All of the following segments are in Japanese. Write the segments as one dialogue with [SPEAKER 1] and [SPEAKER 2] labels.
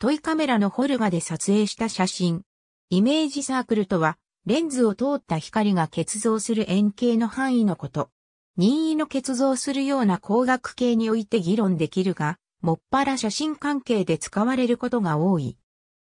[SPEAKER 1] トイカメラのホルガで撮影した写真。イメージサークルとは、レンズを通った光が結像する円形の範囲のこと。任意の結像するような光学系において議論できるが、もっぱら写真関係で使われることが多い。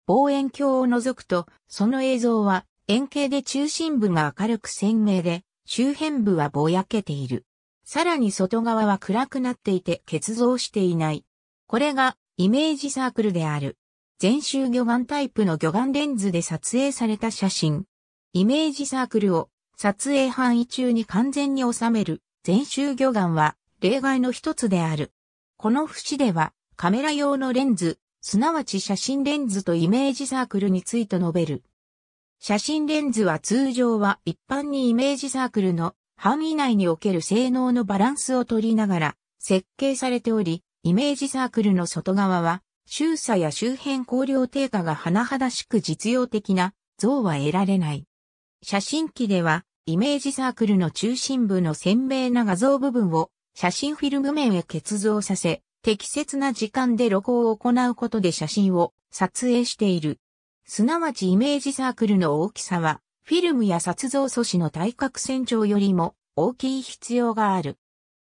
[SPEAKER 1] 望遠鏡を除くと、その映像は円形で中心部が明るく鮮明で、周辺部はぼやけている。さらに外側は暗くなっていて結像していない。これがイメージサークルである。全周魚眼タイプの魚眼レンズで撮影された写真。イメージサークルを撮影範囲中に完全に収める全周魚眼は例外の一つである。この節ではカメラ用のレンズ、すなわち写真レンズとイメージサークルについて述べる。写真レンズは通常は一般にイメージサークルの範囲内における性能のバランスを取りながら設計されており、イメージサークルの外側は周差や周辺光量低下が甚だしく実用的な像は得られない。写真機ではイメージサークルの中心部の鮮明な画像部分を写真フィルム面へ結像させ、適切な時間で露光を行うことで写真を撮影している。すなわちイメージサークルの大きさは、フィルムや撮像素子の対角線長よりも大きい必要がある。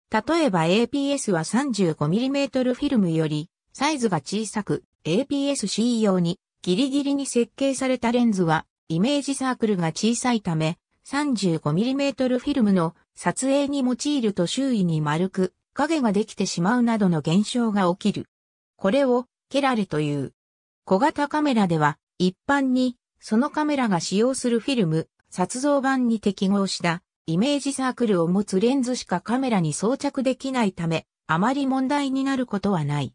[SPEAKER 1] 例えば APS は 35mm フィルムよりサイズが小さく APS-C 用にギリギリに設計されたレンズはイメージサークルが小さいため 35mm フィルムの撮影に用いると周囲に丸く影ができてしまうなどの現象が起きる。これをケラレという。小型カメラでは一般にそのカメラが使用するフィルム、撮像板に適合したイメージサークルを持つレンズしかカメラに装着できないため、あまり問題になることはない。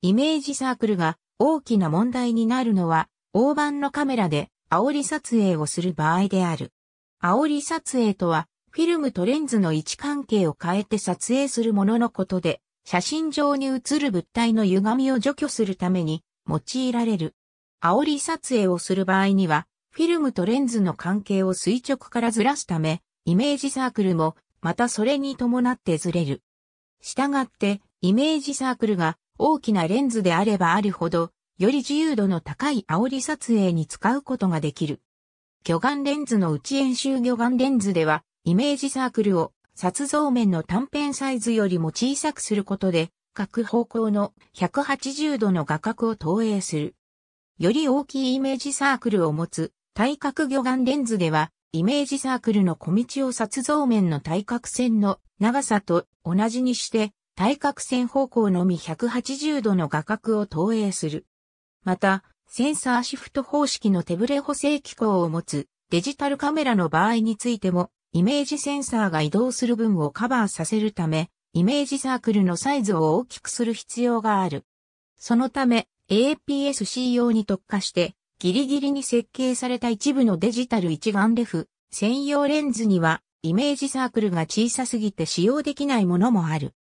[SPEAKER 1] イメージサークルが大きな問題になるのは、大判のカメラで煽り撮影をする場合である。煽り撮影とは、フィルムとレンズの位置関係を変えて撮影するもののことで、写真上に映る物体の歪みを除去するために用いられる。煽り撮影をする場合には、フィルムとレンズの関係を垂直からずらすため、イメージサークルもまたそれに伴ってずれる。したがって、イメージサークルが大きなレンズであればあるほど、より自由度の高い煽り撮影に使うことができる。魚眼レンズの内円周魚眼レンズでは、イメージサークルを撮像面の短辺サイズよりも小さくすることで、各方向の180度の画角を投影する。より大きいイメージサークルを持つ対角魚眼レンズでは、イメージサークルの小道を撮像面の対角線の長さと同じにして、対角線方向のみ180度の画角を投影する。また、センサーシフト方式の手ブレ補正機構を持つデジタルカメラの場合についても、イメージセンサーが移動する分をカバーさせるため、イメージサークルのサイズを大きくする必要がある。そのため、APS-C 用に特化して、ギリギリに設計された一部のデジタル一眼レフ、専用レンズには、イメージサークルが小さすぎて使用できないものもある。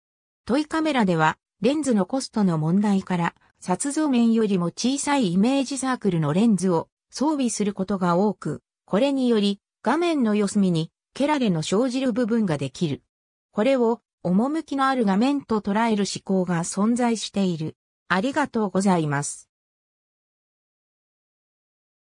[SPEAKER 1] トイカメラでは、レンズのコストの問題から、撮像面よりも小さいイメージサークルのレンズを装備することが多く、これにより、画面の四隅にケラレの生じる部分ができる。これを趣のある画面と捉える思考が存在している。ありがとうございます。